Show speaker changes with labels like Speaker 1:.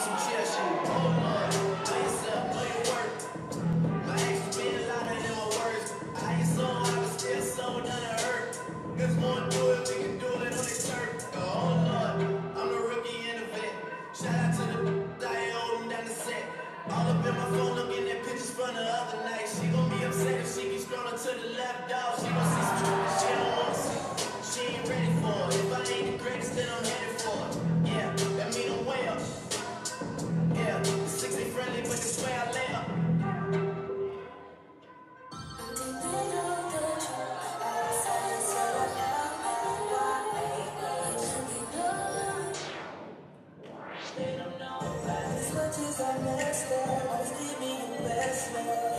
Speaker 1: some chill shit. By. My actions than my words. I ain't so I still none of one Sometimes I mess up, I
Speaker 2: was giving you best love.